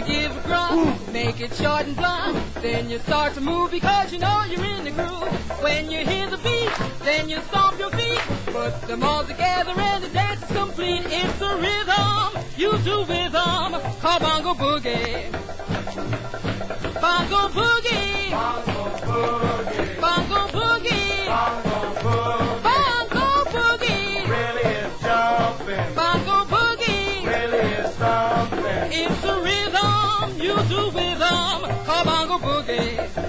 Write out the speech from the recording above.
you give a grunt, make it short and blunt. Then you start to move because you know you're in the groove. When you hear the beat, then you stomp your feet. Put them all together and the dance is complete. It's a rhythm, you do rhythm, called bongo boogie. Bongo boogie. Bongo something. It's a